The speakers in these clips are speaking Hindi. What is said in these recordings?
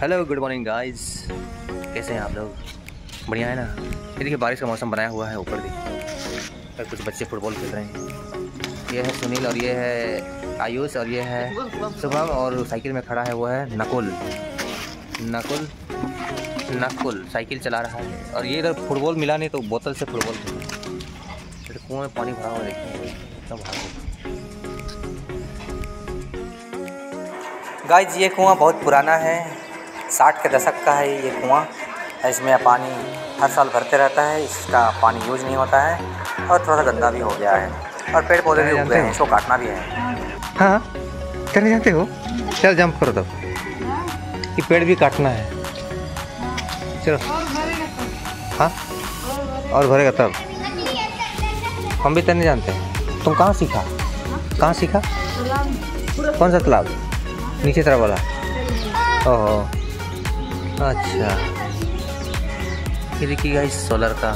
हेलो गुड मॉर्निंग गाइस कैसे हैं आप लोग? बढ़िया है ना? ये देखिए बारिश का मौसम बनाया हुआ है ऊपर भी। और कुछ बच्चे फुटबॉल खेल रहे हैं। ये है सुनील और ये है आयुष और ये है शुभम और साइकिल में खड़ा है वो है नकुल। नकुल? नकुल, साइकिल चला रहा है। और ये इधर फुटबॉल मिला नहीं तो बोतल से फुटबॉल खेल कुएँ में पानी भरा हुआ देखिए। एकदम गाइज़ ये कुआँ बहुत पुराना है। साठ के दशक का है ये कुआँ। इसमें पानी हर साल भरते रहता है इसका पानी यूज़ नहीं होता है और थोड़ा सा गंदा भी हो गया है और पेड़ पौधे भी उग गए हैं इसको काटना भी है। हाँ? करने जानते हो? चल जंप करो तब ये पेड़ भी काटना है। चलो। हाँ? और भरेगा तब? हम भी तैरने जानते हैं। तुम कहाँ सीखा? कहाँ सीखा? कौन सा तालाब? नीचे तरफ़ वाला। ओहो। अच्छा। ये देखिए गाइस सोलर का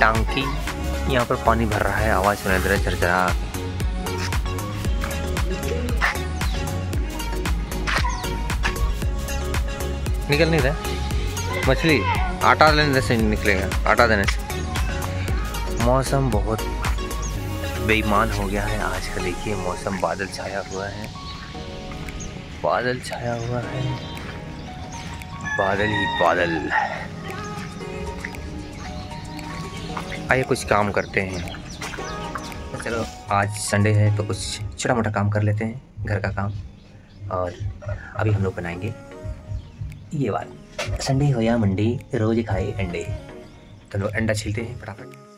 टांकी। यहाँ पर पानी भर रहा है, आवाज़ सुनाई दे रहा है निकल नहीं रहा मछली, आटा लेने से निकलेगा, आटा देने से। मौसम बहुत बेईमान हो गया है आज का। देखिए, मौसम बादल छाया हुआ है। बादल छाया हुआ है। बादल ही बादल। आइए कुछ काम करते हैं। तो चलो। आज संडे है तो कुछ छोटा मोटा काम कर लेते हैं घर का काम। और अभी हम लोग बनाएँगे। ये बात संडे हो या मंडे रोज खाए अंडे। तो लोग अंडा छीलते हैं फटाफट।